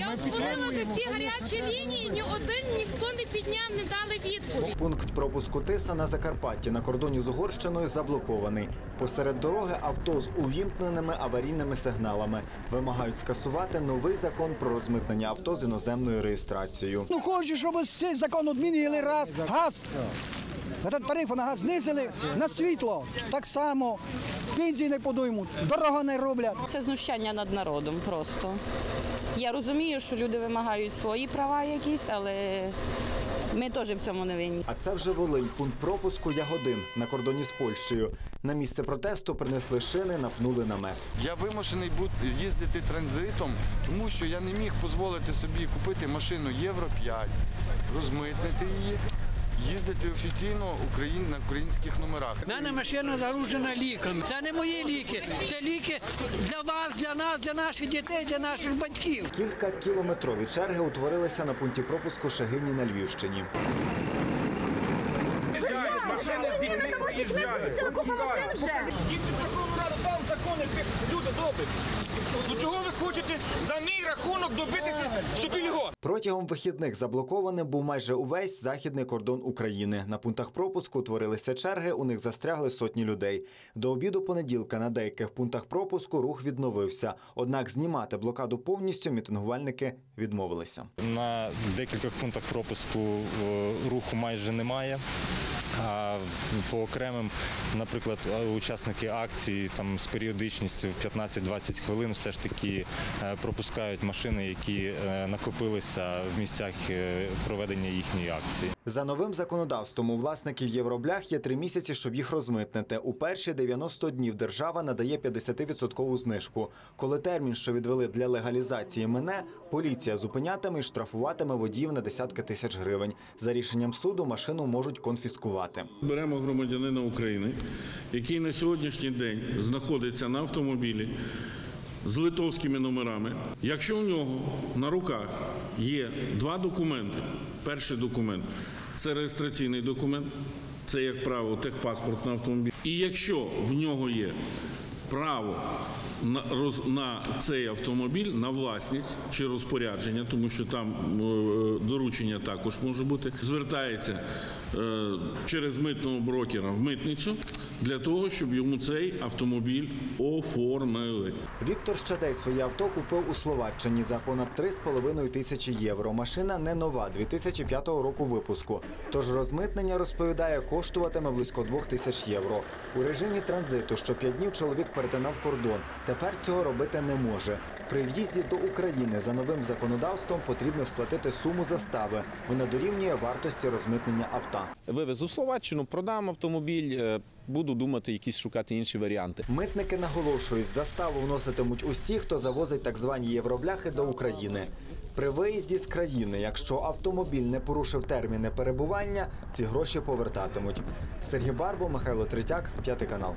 Я дзвонила вже всі гарячі лінії, ні один ніхто не підняв, не дали відповідь. Пункт пропуску Тиса на Закарпатті на кордоні з Угорщиною заблокований. Посеред дороги авто з увімкненими аварійними сигналами вимагають скасувати новий закон про розмитнення авто з іноземною реєстрацією. Ну хочу, щоб цей закон відмінили раз, газ. Этот тариф на газ знизили на світло. Так само. Пенсії не подоймуть, дорого не роблять. Це знущання над народом просто. Я розумію, що люди вимагають свої права якісь, але ми теж в цьому не винні. А це вже Волинь, пункт пропуску Ягодин на кордоні з Польщею. На місце протесту принесли шини, напнули намет. Я вимушений їздити транзитом, тому що я не міг дозволити собі купити машину Євро 5, розмитнити її, їздити офіційно Україн на українських номерах. У мене машина загружена ліками. Це не мої ліки. Це ліки для вас, для нас, для наших дітей, для наших батьків. Кілька кілометрові черги утворилися на пункті пропуску Шегині на Львівщині. Там закони, люди добрі. До чого ви хочете за мій рахунок добитися собі льгот? Протягом вихідних заблокованим був майже увесь західний кордон України. На пунктах пропуску утворилися черги, у них застрягли сотні людей. До обіду понеділка на деяких пунктах пропуску рух відновився. Однак знімати блокаду повністю мітингувальники відмовилися. На декількох пунктах пропуску е, руху майже немає. По окремим, наприклад, е, учасники акції там з періодичністю в 15-20 хвилин все ж таки е, пропускають машини, які е, накопилися в місцях проведення їхньої акції. За новим законодавством у власників євроблях є три місяці, щоб їх розмитнити. У перші 90 днів держава надає 50% знижку. Коли термін, що відвели для легалізації, мине, поліція зупинятиме і штрафуватиме водіїв на десятки тисяч гривень. За рішенням суду машину можуть конфіскувати. Беремо громадянина України, який на сьогоднішній день знаходиться на автомобілі з литовськими номерами. Якщо у нього на руках є два документи, перший документ це реєстраційний документ, це, як правило, техпаспорт на автомобіль. І якщо в нього є право на, на цей автомобіль на власність чи розпорядження, тому що там е, доручення також може бути, звертається е, через митного брокера в митницю для того, щоб йому цей автомобіль оформили. Віктор Щадей своє авто купив у Словаччині за понад 3,5 тисячі євро. Машина не нова, 2005 року випуску. Тож розмитнення, розповідає, коштуватиме близько 2 тисяч євро. У режимі транзиту що 5 днів чоловік перетинав кордон. Тепер цього робити не може. При в'їзді до України за новим законодавством потрібно сплатити суму застави. Вона дорівнює вартості розмитнення авто. Вивезу Словаччину, продам автомобіль, е, буду думати, якісь шукати інші варіанти. Митники наголошують, заставу вноситимуть усі, хто завозить так звані євробляхи до України. При виїзді з країни, якщо автомобіль не порушив терміни перебування, ці гроші повертатимуть. Сергій Барбо, Михайло Третяк, п'ятий канал.